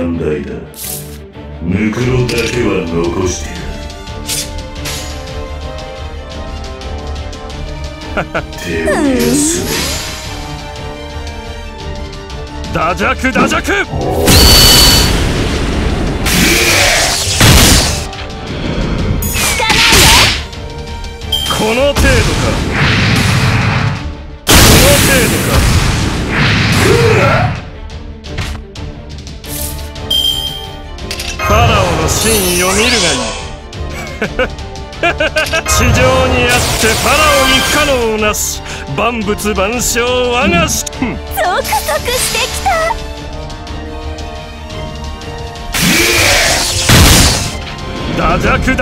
寛大だムクロだけは残してやる。手を休め。ダジャクダジャク!この程度か。この程度か見るがいい。地上にあってファラオに不可能なし万物万象我がし。ゾクゾクしてきた。ダジャク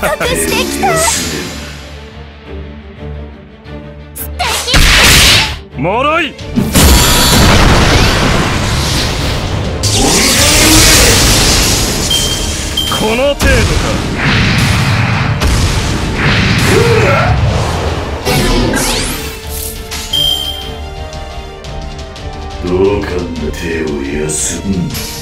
ダジャクゾクゾクしてきたもろいこの程度かどうか手を休む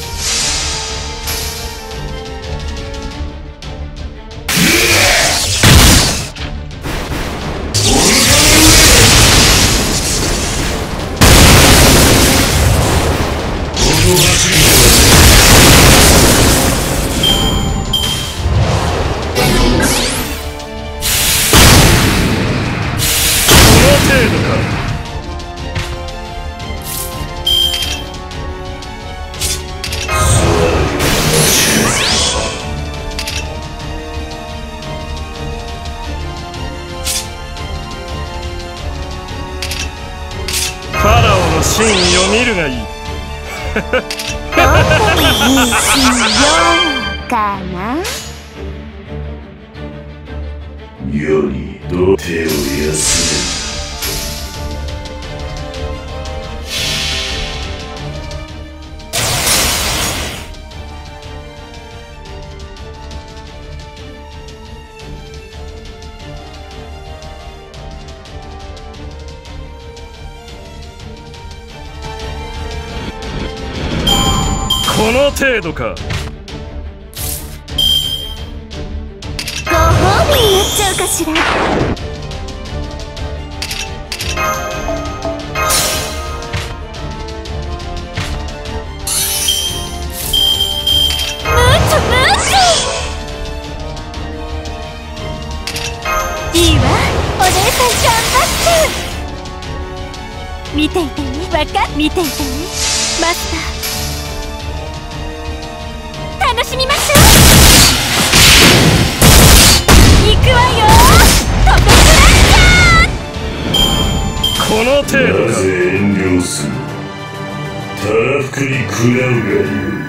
かファラオの真意を見るがいい。どこにしようかな？世にどう手を休この程度か。ご褒美になっちゃうかしら？わ。お姉さん頑張って。見ていてね。わか見ていてマスター。程度か。なぜ遠慮する。たらふくに食らうがよい